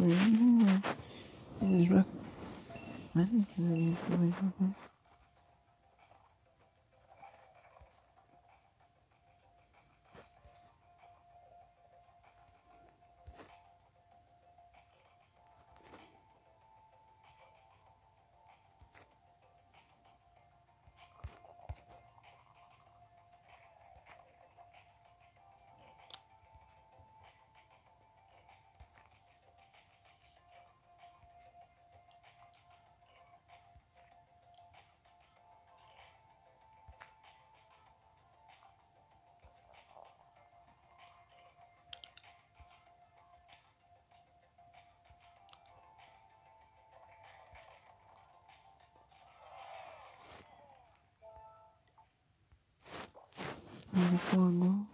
Mmh. Recommended.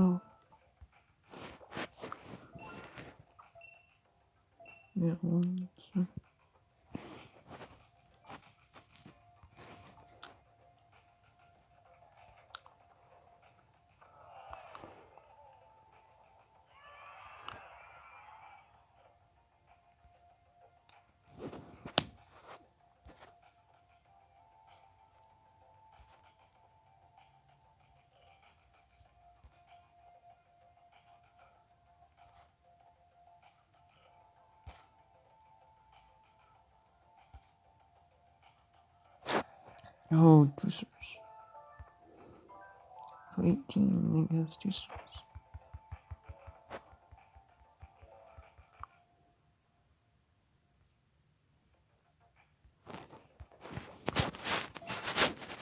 pas. Merde. Two. Oh, juicers. 18, I guess, juicers.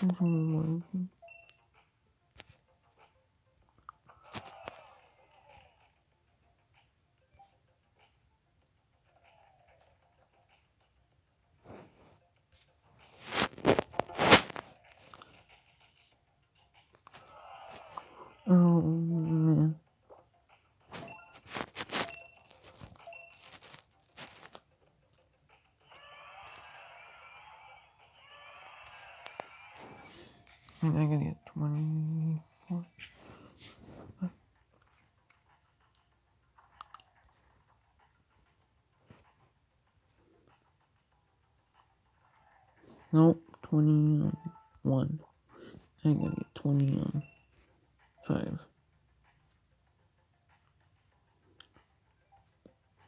Mm-hmm. Oh man. I'm gonna get 24. Nope, 21. I'm gonna get 20 on five.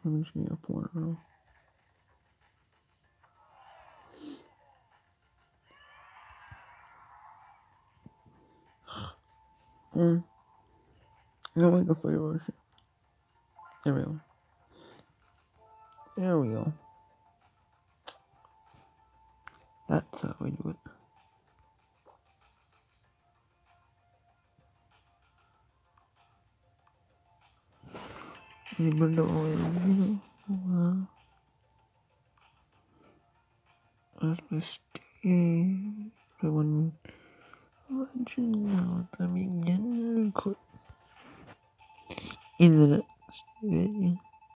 I'm just gonna get four in a row. Mm. I got like a flavor ocean. There we go. There we go. That's how we do it. Ini berdoa ini. Wah. Pasti kawan Legend kami ikut. Ini